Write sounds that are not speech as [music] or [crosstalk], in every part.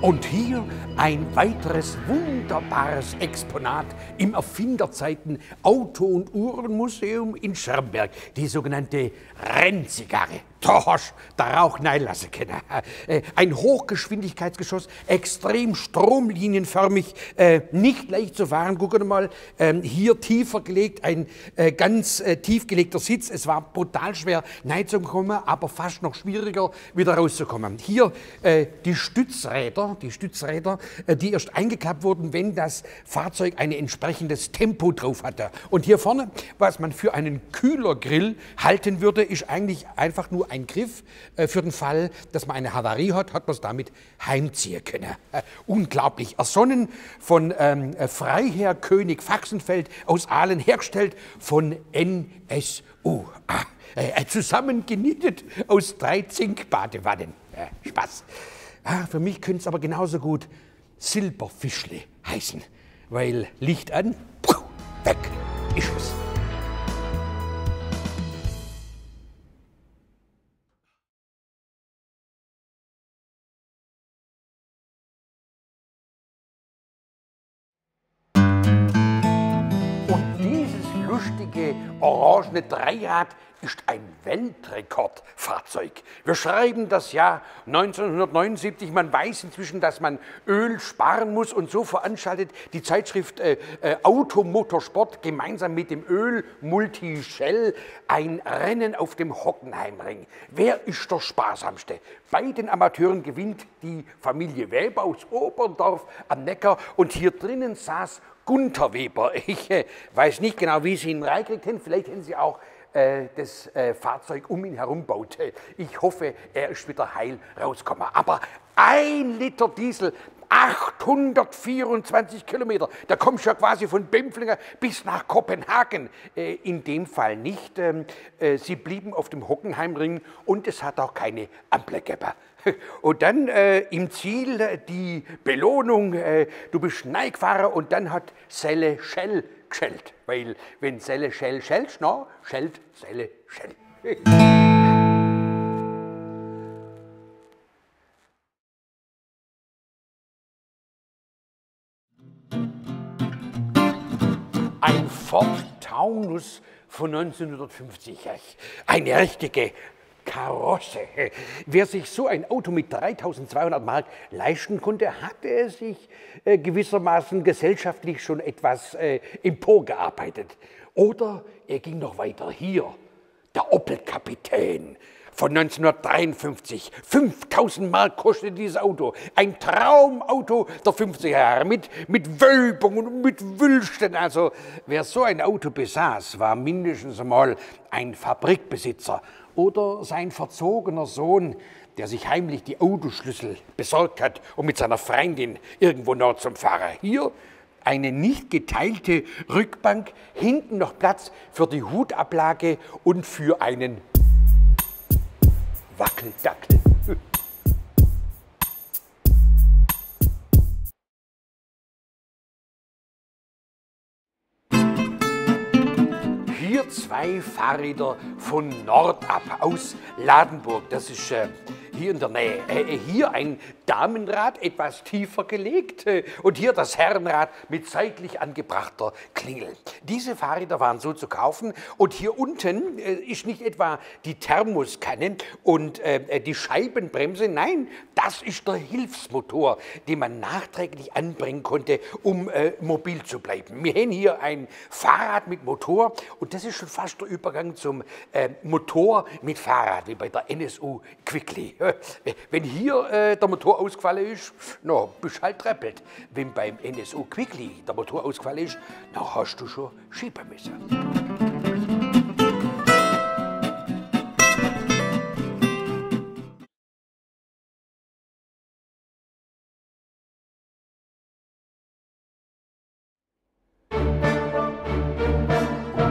Und hier ein weiteres wunderbares Exponat im Erfinderzeiten Auto- und Uhrenmuseum in Schermberg, die sogenannte Rennzigarre. Da hast der Rauch nein lassen können. Äh, Ein Hochgeschwindigkeitsgeschoss, extrem stromlinienförmig, äh, nicht leicht zu fahren. Gucken mal, ähm, hier tiefer gelegt, ein äh, ganz tief gelegter Sitz. Es war brutal schwer, nein zu kommen, aber fast noch schwieriger, wieder rauszukommen. Hier die Stützräder, die Stützräder, die erst eingeklappt wurden, wenn das Fahrzeug ein entsprechendes Tempo drauf hatte. Und hier vorne, was man für einen Kühlergrill halten würde, ist eigentlich einfach nur ein Griff äh, für den Fall, dass man eine Havarie hat, hat man es damit heimziehen können. Äh, unglaublich. Ersonnen von ähm, äh, Freiherr König Faxenfeld aus Aalen, hergestellt von NSU. Ah, äh, zusammengenietet aus drei Zinkbadewannen. Äh, Spaß. Ah, für mich könnte es aber genauso gut Silberfischle heißen, weil Licht an, weg ist es. Lustige orangene Dreirad ist ein Weltrekordfahrzeug. Wir schreiben das Jahr 1979. Man weiß inzwischen, dass man Öl sparen muss und so veranstaltet die Zeitschrift äh, äh, Automotorsport gemeinsam mit dem Öl Multi Shell ein Rennen auf dem Hockenheimring. Wer ist der sparsamste? Bei den Amateuren gewinnt die Familie Weber aus Oberndorf am Neckar und hier drinnen saß Gunther Weber. Ich äh, weiß nicht genau, wie Sie ihn reingekriegt haben. Vielleicht hätten Sie auch äh, das äh, Fahrzeug um ihn herum baut. Ich hoffe, er ist wieder heil rausgekommen. Aber ein Liter Diesel, 824 Kilometer, da kommst du ja quasi von Bempflinger bis nach Kopenhagen. Äh, in dem Fall nicht. Ähm, äh, Sie blieben auf dem Hockenheimring und es hat auch keine Ampel gegeben. [laughs] Und dann äh, im Ziel die Belohnung, du bist Neigfahrer und dann hat Selle Shell geschellt. Weil wenn Selle Shell schellt, na, schellt Selle Shell. Ein Ford Taunus von 1950. Eine richtige Karosse. Wer sich so ein Auto mit 3200 Mark leisten konnte, hatte sich äh, gewissermaßen gesellschaftlich schon etwas äh, emporgearbeitet. Oder er ging noch weiter. Hier, der Opel-Kapitän von 1953. 5000 Mark kostete dieses Auto. Ein Traumauto der 50er Jahre mit, mit Wölbung und mit Wülsten. Also wer so ein Auto besaß, war mindestens einmal ein Fabrikbesitzer oder sein verzogener Sohn, der sich heimlich die Autoschlüssel besorgt hat, um mit seiner Freundin irgendwo noch zum Fahrer. Hier eine nicht geteilte Rückbank, hinten noch Platz für die Hutablage und für einen Wackeldackel. Zwei Fahrräder von Nordab aus Ladenburg. Das ist äh, hier in der Nähe. Äh, hier ein Damenrad, etwas tiefer gelegt. Äh, und hier das Herrenrad mit seitlich angebrachter Klingel. Diese Fahrräder waren so zu kaufen. Und hier unten äh, ist nicht etwa die Thermoskanne und die Scheibenbremse. Nein, das ist der Hilfsmotor, den man nachträglich anbringen konnte, um mobil zu bleiben. Wir haben hier ein Fahrrad mit Motor und das ist schon fast der Übergang zum Motor mit Fahrrad, wie bei der NSU Quickly. [laughs] Wenn hier äh, der Motor ausgefallen ist, na, bist halt treppelt. Wenn beim NSU Quickly der Motor ausgefallen ist, na, hast du schon schieben müssen.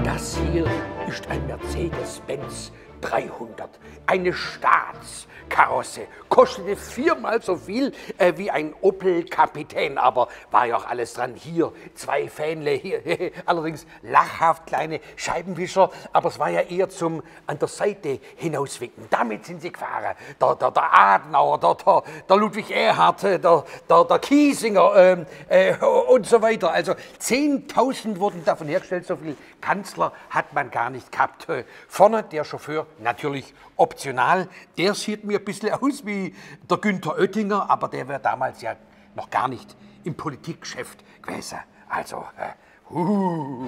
Das hier ist ein Mercedes-Benz 300. Eine Staatskarosse. Kostete viermal so viel äh, wie ein Opel Kapitän, aber war ja auch alles dran. Hier zwei Fähnle, hier [laughs] allerdings lachhaft kleine Scheibenwischer, aber es war ja eher zum an der Seite hinauswinken. Damit sind sie gefahren. Der, der, der Adenauer, der, der, der Ludwig Erhard, der, der, der Kiesinger ähm, äh, und so weiter. Also 10.000 wurden davon hergestellt, so viel Kanzler hat man gar nicht gehabt. Äh, vorne der Chauffeur, natürlich optional, der sieht mir ein bisschen aus wie der Günther Oettinger, aber der wäre damals ja noch gar nicht im Politikgeschäft gewesen. Also, äh, uh.